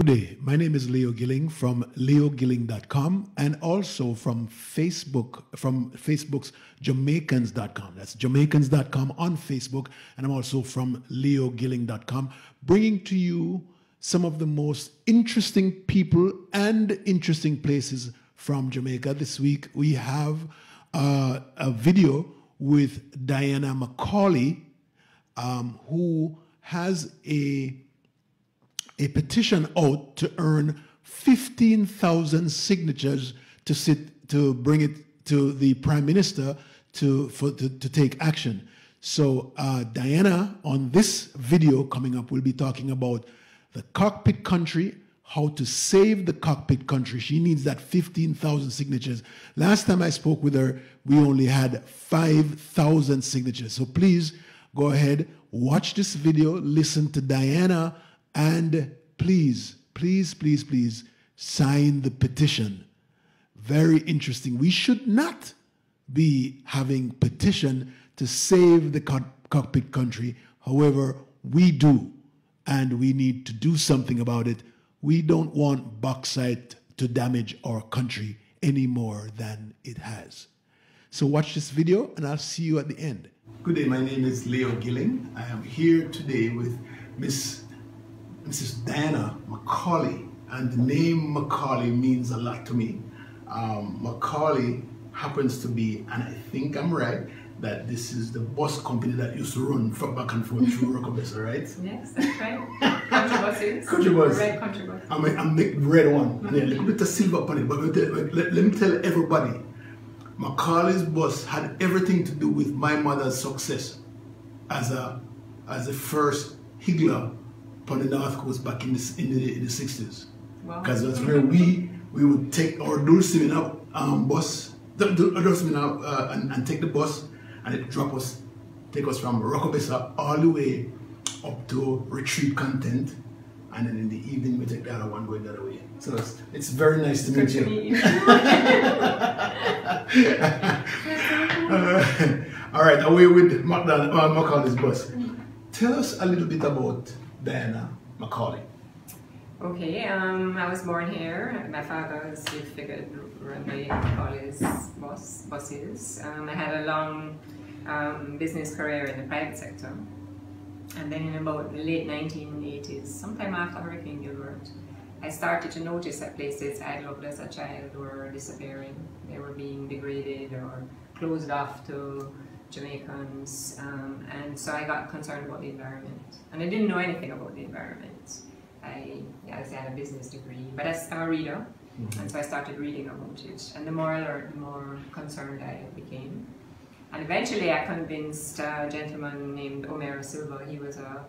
Good day. My name is Leo Gilling from leogilling.com and also from Facebook, from Facebook's Jamaicans.com. That's Jamaicans.com on Facebook. And I'm also from leogilling.com, bringing to you some of the most interesting people and interesting places from Jamaica. This week we have uh, a video with Diana McCaulay, um, who has a a petition out to earn 15,000 signatures to sit to bring it to the prime minister to for to, to take action. So uh, Diana on this video coming up will be talking about the cockpit country, how to save the cockpit country. She needs that 15,000 signatures. Last time I spoke with her, we only had 5,000 signatures. So please go ahead, watch this video, listen to Diana and please, please, please, please sign the petition. Very interesting. We should not be having petition to save the cockpit country. However, we do, and we need to do something about it. We don't want bauxite to damage our country any more than it has. So watch this video, and I'll see you at the end. Good day, my name is Leo Gilling. I am here today with Miss Mrs. Diana McCaulay, and the name McCaulay means a lot to me. Um, McCaulay happens to be, and I think I'm right, that this is the bus company that used to run from back and forth through Oracabessa, right? Yes, that's right. Country buses. Country bus. Red country bus. I'm, I'm the red one, and then a little bit of silver on it. But let, let, let me tell everybody, McCaulay's bus had everything to do with my mother's success as a as the first higgler on the North Coast back in the, in the, in the 60s. Because wow. that's where we we would take our Dulcimen up um, bus, Dulcimen up uh, and, and, take the bus and it drop us, take us from Oracabessa all the way up to Retreat Content. And then in the evening we take the other one going the other way. So it's, it's very nice to meet you. uh, all right, away with McDonald, uh, McCaulay's bus. Tell us a little bit about Diana McCaulay? Okay, um, I was born here. My father was the figure run the McCaulay's bus, buses. Um, I had a long um, business career in the private sector. And then in about the late 1980s, sometime after Hurricane Gilbert, I started to notice that places I loved as a child were disappearing. They were being degraded or closed off to Jamaicans, um, and so I got concerned about the environment. And I didn't know anything about the environment. I, yeah, I had a business degree, but I'm a reader, mm -hmm. and so I started reading about it. And the more I learned, the more concerned I became. And eventually I convinced a gentleman named Omer Silva, he was a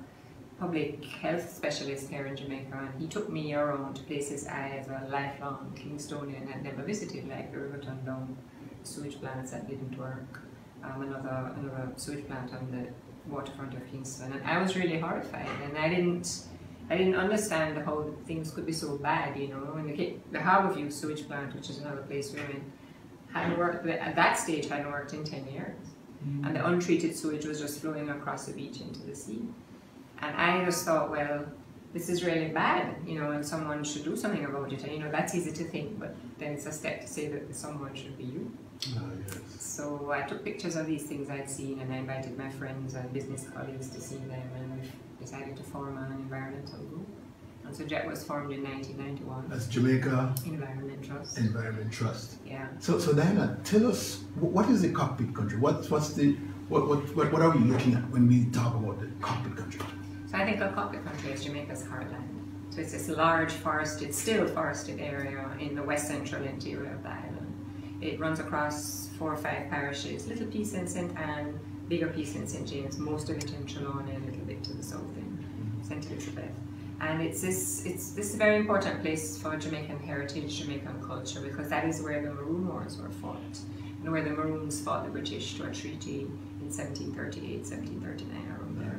public health specialist here in Jamaica, and he took me around to places I, as a lifelong Kingstonian, had never visited, like the Riverton Down sewage plants that didn't work um, another another sewage plant on the waterfront of Kingston, and I was really horrified, and I didn't. I didn't understand how things could be so bad, you know. And the, the Harborview sewage plant, which is another place we're in, hadn't worked at that stage. hadn't worked in ten years, mm. and the untreated sewage was just flowing across the beach into the sea. And I just thought, well, this is really bad, you know, and someone should do something about it. And you know, that's easy to think, but then it's a step to say that someone should be you. Oh, yes. So I took pictures of these things I'd seen and I invited my friends and business colleagues to see them and we decided to form an environmental group. And so JET was formed in 1991. That's Jamaica Environment Trust. Environment Trust. Yeah. So, so Diana, tell us what is the cockpit country? What, what's the what, what, what, what are we looking at when we talk about the cockpit country? So I think a cockpit country is Jamaica's heartland. So it's this large forested, still forested area in the west central interior of the island. It runs across four or five parishes, little piece in St. Anne, bigger piece in St. James, most of it in Trelawny, a little bit to the south in St. Elizabeth. And it's this, it's this very important place for Jamaican heritage, Jamaican culture, because that is where the Maroon Wars were fought, and where the Maroons fought the British to a treaty in 1738, 1739, around there.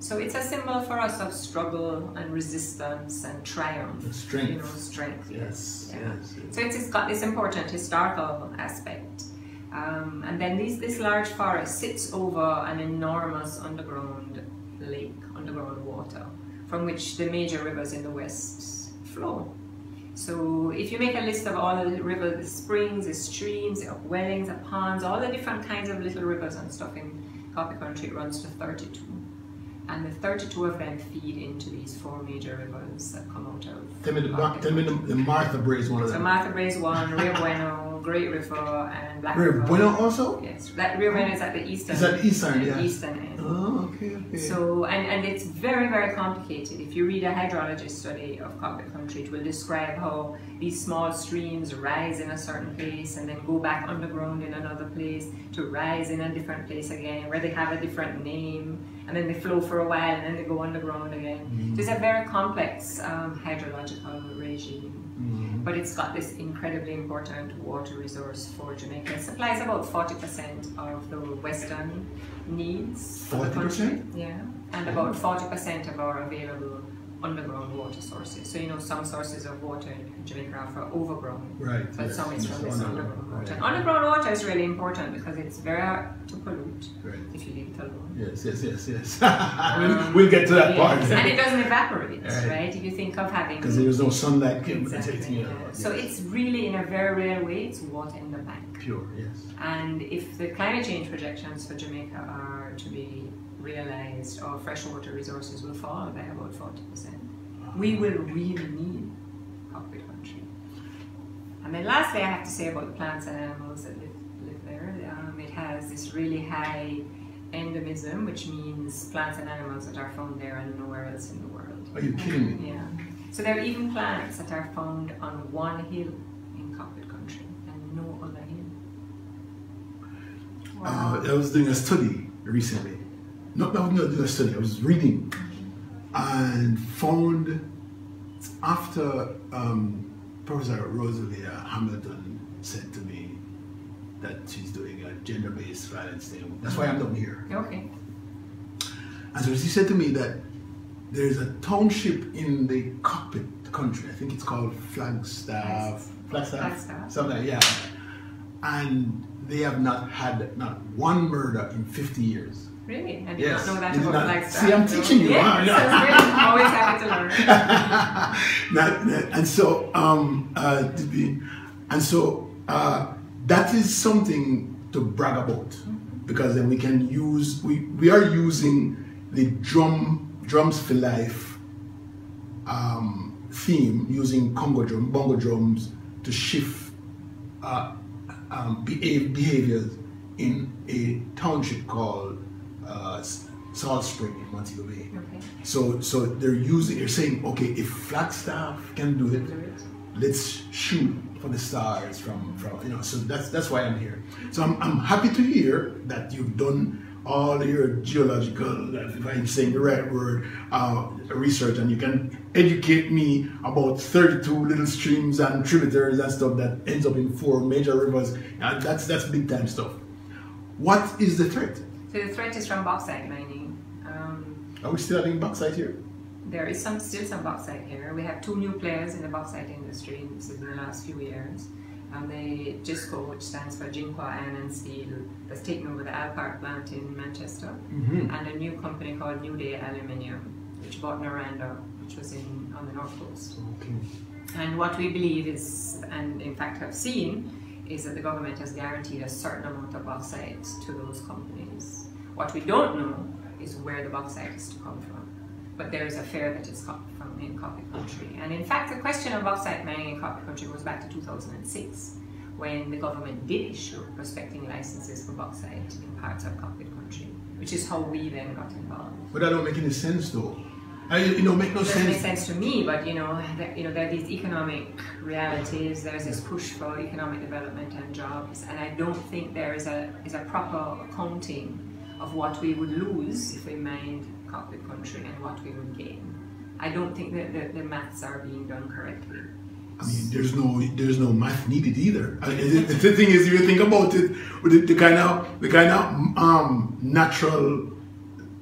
So it's a symbol for us of struggle and resistance and triumph. Strength. You know, strength. Yes. Yeah. yes, yes. So it's, got this important historical aspect. Um, and then these, this large forest sits over an enormous underground lake, underground water, from which the major rivers in the west flow. So if you make a list of all the rivers, the springs, the streams, the wellings, the ponds, all the different kinds of little rivers and stuff in Cockpit Country, it runs to 32 and the 32 of them feed into these four major rivers that come out of. Tell me the, tell me the, the Martha is one of them. So Martha Brae is one, Rio Bueno, Great River, and Black Rio River. Bueno also? Yes, that Rio Bueno is at the eastern. Is that eastern? Yeah. Eastern end. Oh, okay, okay. So, and, and it's very, very complicated. If you read a hydrologist study of Cockpit Country, it will describe how these small streams rise in a certain place and then go back underground in another place to rise in a different place again, where they have a different name, and then they flow for a while and then they go underground again. Mm-hmm. So it's a very complex um, hydrological regime. Mm-hmm. But it's got this incredibly important water resource for Jamaica. It supplies about 40% of the Western needs. 40%? Yeah. And about 40% of our available underground water sources. So you know some sources of water in Jamaica are overgrown. Right. But yes. some is from this underground right. water. And underground water is really important because it's very hard to pollute right. if you leave it alone. Yes, yes, yes, yes. um, we'll get to that yes. part. and it doesn't evaporate, right? right? If you think of having because there is no sunlight exactly, yeah. yes. So it's really in a very rare way it's water in the bank. Pure, yes. And if the climate change projections for Jamaica are to be realized our freshwater resources will fall by about 40%. We will really need cockpit country. And then lastly, I have to say about the plants and animals that live, live there. Um, it has this really high endemism, which means plants and animals that are found there and nowhere else in the world. Are you kidding me? Yeah. So there are even plants that are found on one hill in cockpit country and no other hill. Wow. Uh, I was doing a study recently not, that I was doing a study, I was reading and found after um, Professor Rosalea Hamilton said to me that she's doing a gender-based violence thing. That's why I'm down here. Okay. And so she said to me that there's a township in the cockpit country. I think it's called Flagstaff. Flagstaff. Flagstaff. Something yeah. And they have not had not one murder in 50 years. Really? I did yes. not know that about. See, I'm teaching you. Yeah, huh? Always happy to learn. and so, um, uh, and so uh, that is something to brag about mm-hmm. because then we can use we we are using the drum drums for life um, theme using Congo drum bongo drums to shift uh, um, behave, behaviors in a township called uh, Salt Spring in Montego Bay. Okay. So, so they're using, they're saying, okay, if Flagstaff can do it, let's shoot for the stars from, from you know. So that's that's why I'm here. So I'm, I'm happy to hear that you've done all your geological, if I'm saying the right word, uh, research, and you can educate me about 32 little streams and tributaries and stuff that ends up in four major rivers. And that's that's big time stuff. What is the threat? So the threat is from bauxite mining. Um, Are we still having bauxite here? There is some still some bauxite here. We have two new players in the bauxite industry this is in the last few years. Um, the JISCO, which stands for Jinko Iron and Steel, that's taken over the Alpart plant in Manchester, mm-hmm. and a new company called New Day Aluminium, which bought Noranda, which was in on the north coast. Okay. And what we believe is, and in fact have seen, is that the government has guaranteed a certain amount of bauxite to those companies. What we don't know is where the bauxite is to come from. But there is a fair that is come from in Cockpit Country. And in fact, the question of bauxite mining in Cockpit Country goes back to 2006 when the government did issue prospecting licenses for bauxite in parts of Cockpit Country, which is how we then got involved. But that don't make any sense though. I, you know, make no it doesn't sense. make sense to me, but you know, there, you know, there are these economic realities. There's this push for economic development and jobs, and I don't think there is a is a proper accounting of what we would lose if we mined cockpit country and what we would gain. I don't think that the, the maths are being done correctly. I mean, there's no there's no math needed either. I the, thing is, if you think about it, the, the kind of the kind of um, natural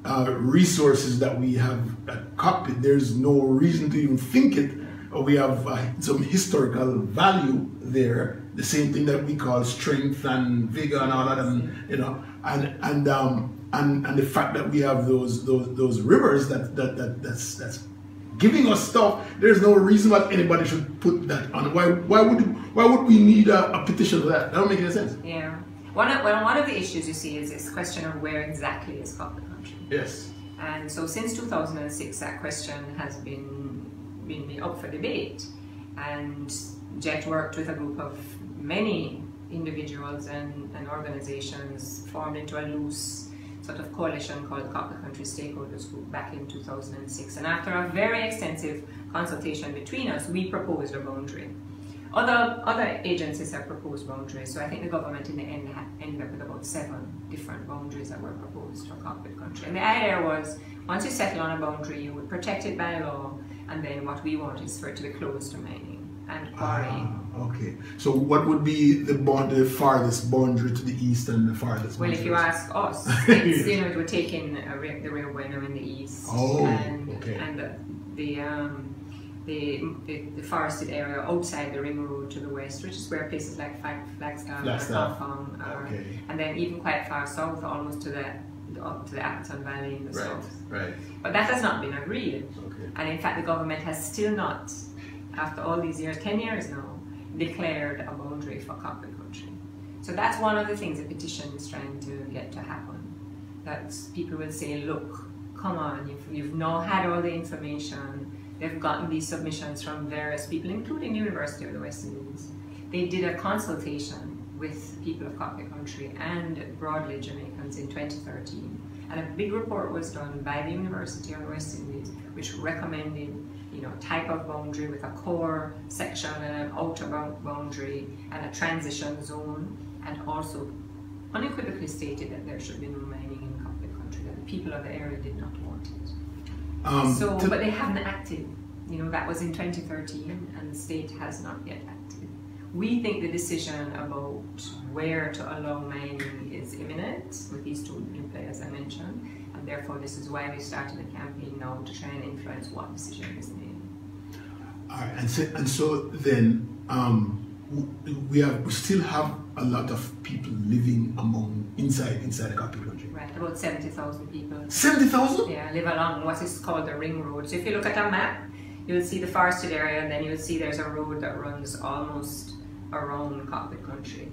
uh, resources that we have at Cockpit, there's no reason to even think it. We have uh, some historical value there. The same thing that we call strength and vigor and all that, and you know, and and um, and and the fact that we have those those those rivers that that, that that's that's giving us stuff, there's no reason why anybody should put that on. Why why would why would we need a, a petition for that? That don't make any sense. Yeah. One of, well, one of the issues you see is this question of where exactly is Cockpit country. Yes. And so since 2006, that question has been been up for debate. And JET worked with a group of many individuals and, and organizations formed into a loose sort of coalition called the Country Stakeholders Group back in 2006. And after a very extensive consultation between us, we proposed a boundary. Other, other agencies have proposed boundaries, so I think the government in the end ended up with about seven different boundaries that were proposed for Cockpit Country. And the idea was, once you settle on a boundary, you would protect it by law, and then what we want is for it to be closed remaining and quarrying. Ah, okay. So what would be the bond, the farthest boundary to the east and the farthest? Well, if you ask us, it's, you know, it would take in the Rio Bueno in the east. Oh, and, okay. And the, the um, the, the, the, forested area outside the ring road to the west, which is where places like Flagstaff, Flagstaff. are, okay. and then even quite far south, almost to the to the Appleton Valley in the right. south. Right. But that has not been agreed, okay. and in fact, the government has still not, after all these years, ten years now, declared a boundary for Cockpit country. So that's one of the things the petition is trying to get to happen. That people will say, look, come on, you've, you've now had all the information They've gotten these submissions from various people, including the University of the West Indies. They did a consultation with people of Cockpit country and broadly In 2013. And a big report was done by the University of West Indies, which recommended you know, type of boundary with a core section and an outer boundary and a transition zone, and also unequivocally stated that there should be no mining in Cockpit country, that the people of the area did not want it. Um, so, but they haven't acted. You know, that was in 2013, and the state has not yet acted. We think the decision about where to allow mining is imminent with these two new players I mentioned, and therefore this is why we started a campaign now to try and influence what decision is made. All right, and so, and so then um, we have we still have a lot of people living among inside inside the Cockpit country. Right, about seventy thousand people. Seventy thousand? Yeah, live along what is called the ring road. So if you look at a map, you'll see the forested area, and then you'll see there's a road that runs almost around Cockpit country.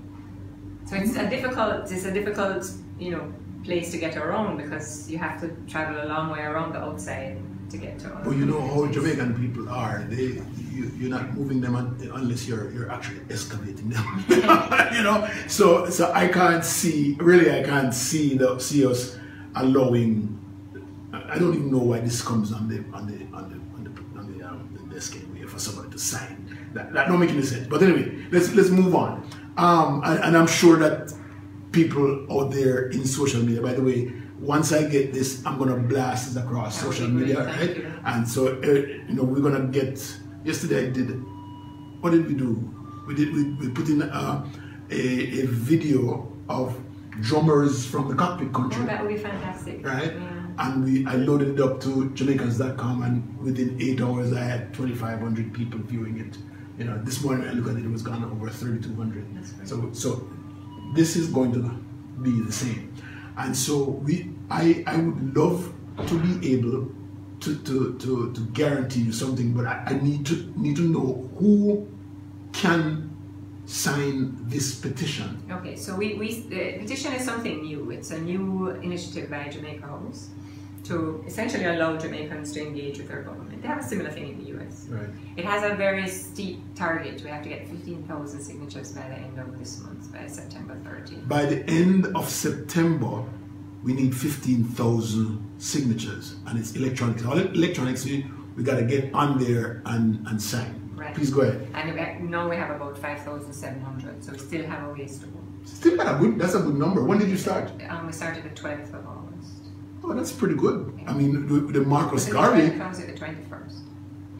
So it's a difficult, it's a difficult, you know, place to get around because you have to travel a long way around the outside to get to. Well, you know how Jamaican people are. They you, you're not moving them unless you're you're actually excavating them. you know, so so I can't see really I can't see the see us allowing. I don't even know why this comes on the on the on the on the, on the, um, the desk anyway for somebody to sign. That that don't make any sense. But anyway, let's let's move on. Um, and, and I'm sure that people out there in social media. By the way, once I get this, I'm gonna blast this across That social media, right? you. And so, uh, you know, we're gonna get. Yesterday I did. What did we do? We did. We, we put in uh, a, a video of drummers from the cockpit country, Oh, that would be fantastic. right? Yeah. And we I loaded it up to Jamaicans.com, and within eight hours I had 2,500 people viewing it. You know, this morning I looked at it; it was gone over 3,200. So, so this is going to be the same. And so we, I, I would love to be able to, to, to, to guarantee you something, but I, I need to need to know who can sign this petition. Okay, so we, we the petition is something new. It's a new initiative by Jamaica House to essentially allow Jamaicans to engage with their government. They have a similar thing in the US. Right. It has a very steep target. We have to get 15,000 signatures by the end of this month, by September 30th. By the end of September, we need 15,000 signatures, and it's electronic. Electronics, we, got to get on there and, and sign. Right. Please go ahead. And now we have about 5,700, so we still have a ways to go. Still a good. That's a good number. When did you start? Um, we started the 12th of August. Oh, that's pretty good. I mean, the, the Marcus Garvey, 12th or the 21st?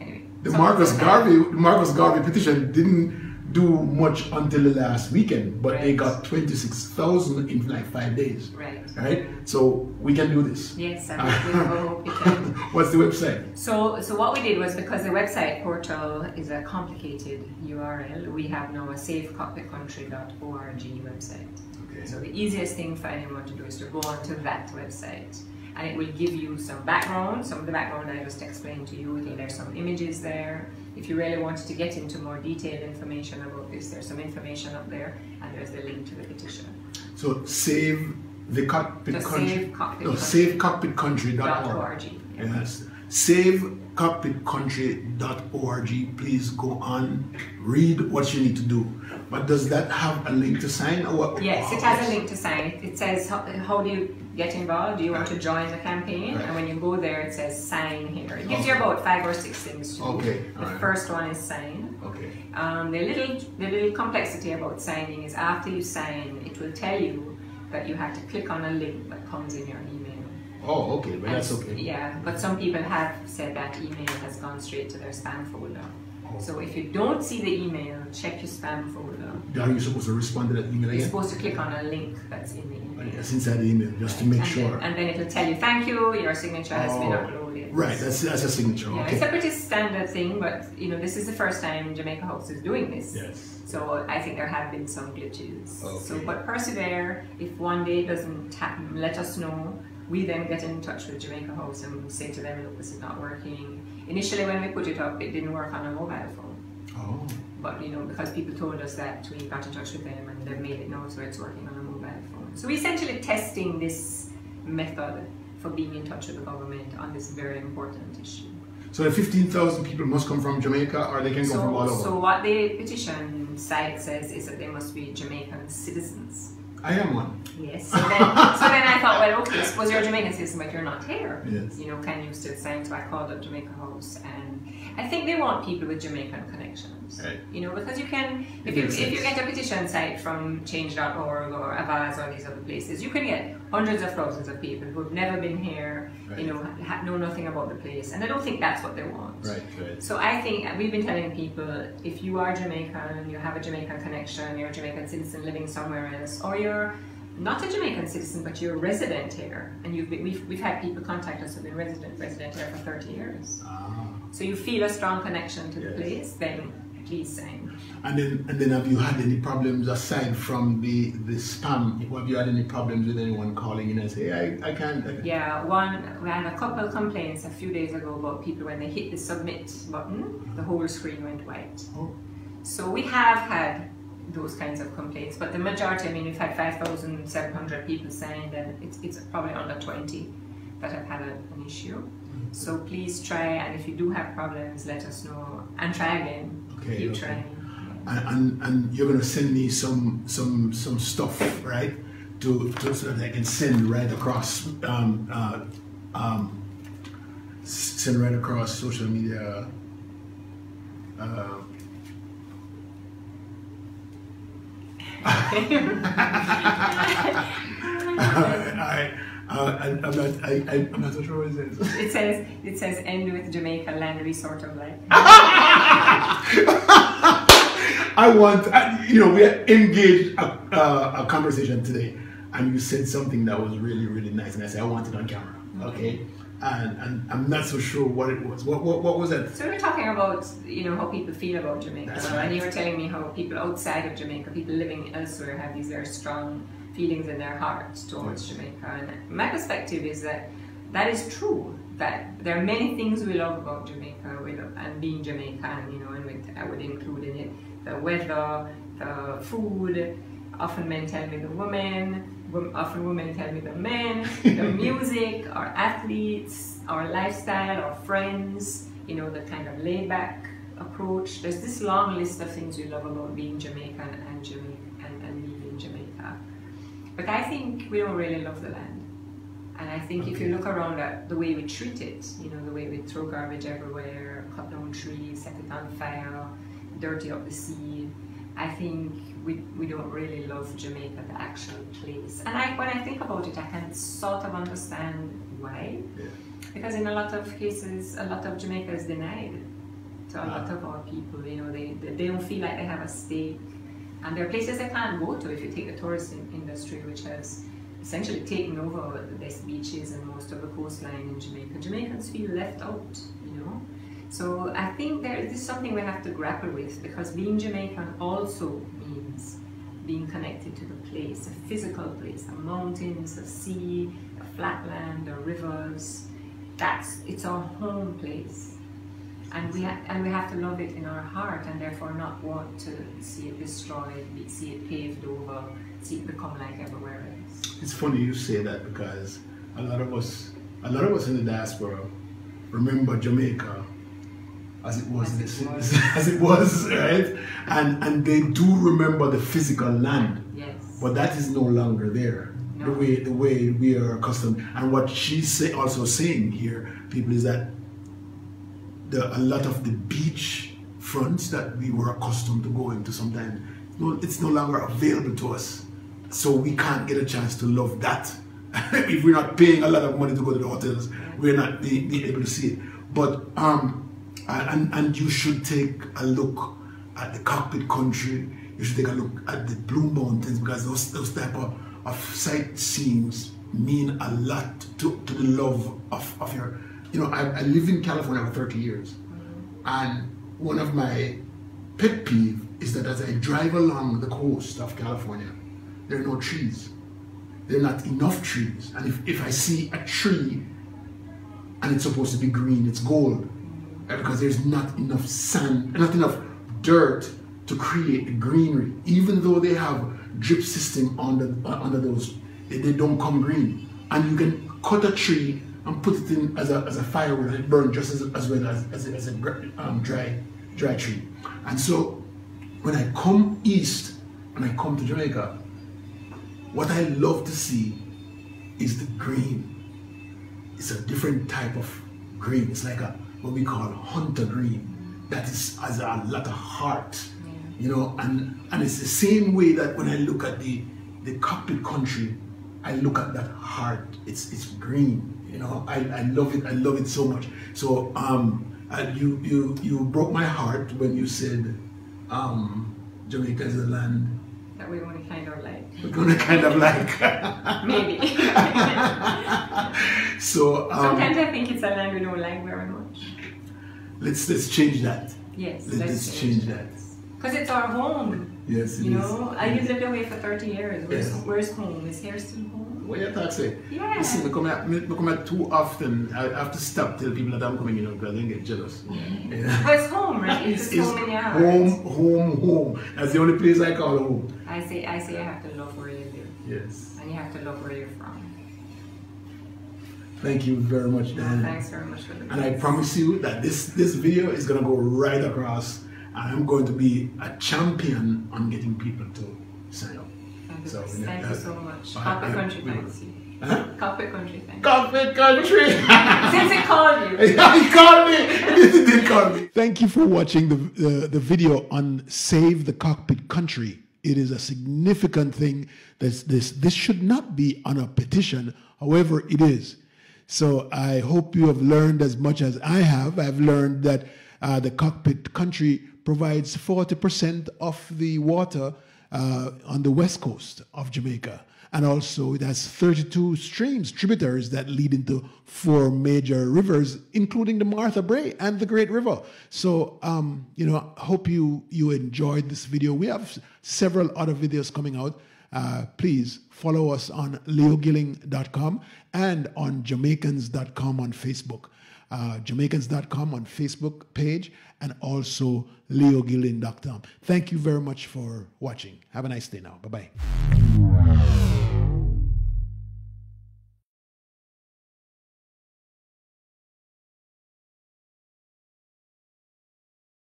Anyway. the Marcus Garvey, the Marcus Garvey petition didn't do much until the last weekend, but they got twenty six thousand in like five days. Right. Right. So we can do this. Yes, I hope we can. What's the website? So, so what we did was because the website portal is a complicated URL, we have now a savecockpitcountry.org website. Okay. So the easiest thing for anyone to do is to go onto that website and it will give you some background. Some of the background I just explained to you. There's some images there. If you really wanted to get into more detailed information about this, there's some information up there, and there's the link to the petition. So save the cockpit Just country. save cockpit no, country. savecockpitcountry.org. .org. Yes. Savecockpitcountry.org. Please go on, read what you need to do. But does that have a link to sign or what? Yes, it has a link to sign. It says how, how do you get involved? Do you want to join the campaign? Right. And when you go there, it says sign here. It gives you about five or six things to do. Okay, The alright. first one is sign. Okay. Um, the little the little complexity about signing is after you sign, it will tell you that you have to click on a link that comes in your email. Oh, okay, but that's okay. Yeah, but some people have said that email has gone straight to their spam folder. So if you don't see the email, check your spam folder. Are you supposed to respond to that email You're supposed to click on a link that's in the email. Yes, inside the email, just to make and sure. Then, and then it'll tell you, thank you, your signature has been Oh, uploaded. Right, that's that's a signature. Yeah, it's a pretty standard thing, but you know, this is the first time Jamaica House is doing this. Yes. So I think there have been some glitches. Okay. So, but persevere. If one day it doesn't happen, let us know. We then get in touch with Jamaica House and say to them, look, this is not working. Initially, when we put it up, it didn't work on a mobile phone. Oh. But you know, because people told us that, we got in touch with them and they've made it now so it's working on a mobile phone. So we're essentially testing this method for being in touch with the government on this very important issue. So the 15,000 people must come from Jamaica or they can come from all over? so what the petition site says is that they must be Jamaican citizens. I am one. Yes. So then, so then I thought, well, okay, suppose you're Jamaican citizen, but you're not here. Yes. You know, can you still sign? So I called up Jamaica House, and I think they want people with Jamaican connections. Right. You know, because you can, It if you if you get a petition site from Change.org or Avaaz or these other places, you can get hundreds of thousands of people who have never been here. Right. You know, ha- know nothing about the place, and I don't think that's what they want. Right, right. So I think we've been telling people if you are Jamaican, and you have a Jamaican connection, you're a Jamaican citizen living somewhere else, or you're not a Jamaican citizen but you're a resident here, and you've been, we've, we've had people contact us who've been resident resident here for 30 years. Ah. So you feel a strong connection to the place, then please sign. And then, and then, have you had any problems aside from the the spam? Have you had any problems with anyone calling in and say, I, I can't? I can't. Yeah, one we had a couple complaints a few days ago about people when they hit the submit button, the whole screen went white. Oh. So we have had those kinds of complaints, but the majority, I mean, we've had 5,700 people saying that it's, it's probably under 20 that have had a, an issue. So please try, and if you do have problems, let us know, and try again. Okay, Keep okay. trying. And, and, and you're gonna send me some some some stuff, right? To, to so that I can send right across um, uh, um, send right across social media. Uh, I, I, I, I'm not I, I'm not sure what it says. It says it says end with Jamaica land resort of life. I want, you know, we engaged a, uh, a conversation today, and you said something that was really, really nice, and I said I want it on camera, okay? And, and I'm not so sure what it was. What, what, what was that? So we're talking about you know how people feel about Jamaica, That's and you were telling me how people outside of Jamaica, people living elsewhere, have these very strong feelings in their hearts towards Jamaica. And my perspective is that that is true. That there are many things we love about Jamaica, we love, and being Jamaican, you know, and with, I would include in it the weather, the food. Often men tell me the women. Often women tell me the men, the music, our athletes, our lifestyle, our friends, you know, the kind of laid back approach. There's this long list of things we love about being Jamaican and Jamaica and, and being in Jamaica. But I think we don't really love the land. And I think if you look around at the way we treat it, you know, the way we throw garbage everywhere, cut down trees, set it on fire, dirty up the sea, I think we, we don't really love Jamaica, the actual place. And I, when I think about it, I can sort of understand why. Yeah. Because in a lot of cases, a lot of Jamaica is denied to a lot of our people. You know, they, they, they don't feel like they have a stake. And there are places they can't go to if you take the tourist in- industry, which has essentially taken over the best beaches and most of the coastline in Jamaica. Jamaicans feel left out, you know. So I think there is something we have to grapple with because being Jamaican also means being connected to the place, a physical place, the mountains, the sea, the flatland, the rivers. That's it's our home place, and we and we have to love it in our heart, and therefore not want to see it destroyed, see it paved over, see it become like everywhere else. It's funny you say that because a lot of us, a lot of us in the diaspora, remember Jamaica as it was, As it was. as it was, right? And and they do remember the physical land, Yes. but that is no longer there. The way the way we are accustomed, and what she's say, also saying here, people, is that the a lot of the beach fronts that we were accustomed to going to sometimes, no, it's no longer available to us. So we can't get a chance to love that. if we're not paying a lot of money to go to the hotels, we're not being, being able to see it. But um, and and you should take a look at the cockpit country. You should take a look at the Blue Mountains because those those type of, of mean a lot to, to the love of, of your you know, I, I live in California for 30 years. And one of my pet peeve is that as I drive along the coast of California, there are no trees. There are not enough trees. And if, if I see a tree and it's supposed to be green, it's gold. Because there's not enough sand, not enough dirt to create greenery. Even though they have drip system under, uh, under those, they, they don't come green. And you can cut a tree and put it in as a, as a firewood and it burns just as, as well as, as, a, as a um, dry, dry tree. And so when I come east and I come to Jamaica, what I love to see is the green. It's a different type of green. It's like a what we call hunter green. That is has a lot of heart. You know, and and it's the same way that when I look at the the cockpit country, I look at that heart. It's it's green. You know, I, I love it. I love it so much. So um, and you you you broke my heart when you said um, Jamaica is a land That we only kind of like. we're gonna kind of like. Maybe. so um, Sometimes I think it's a land we don't like very much. let's let's change that. Yes, Let's, let's change that. Because it's our home. Yes, You is. know, I is. lived away for 30 years. Where's, Yes. where's home? Is here still home? What you talk say? Yeah. Listen, me come out, me come out too often. I have to stop tell people that I'm coming, you know, because they get jealous. Yeah. But it's home, right? It's, It's, home in your heart. home, home, home. That's the only place I call home. I say, I say, you have to love where you live, Yes. and you have to love where you're from. Thank you very much, Dan. Thanks very much for the. And I promise you that this this video is gonna go right across, I'm going to be a champion on getting people to sign up. Thank you, So, Chris. yeah, Thank you that- so much. I- Cockpit Country we- thanks you. Huh? Cockpit Country thanks you. Cockpit country. Since it called you. he called me. He did call me. Thank you for watching the, the, the video on Save the Cockpit Country. It is a significant thing. This, this, this should not be on a petition. However, it is. So I hope you have learned as much as I have. I've learned that uh, the cockpit country provides 40% of the water uh, on the west coast of Jamaica. And also, it has 32 streams, tributaries that lead into four major rivers, including the Martha Brae and the Great River. So, um, you know, I hope you, you enjoyed this video. We have several other videos coming out. Uh, please follow us on leogilling.com and on jamaicans.com on Facebook. Uh, jamaicans.com on Facebook page and also leogilling.com. Thank you very much for watching. Have a nice day now. Bye bye.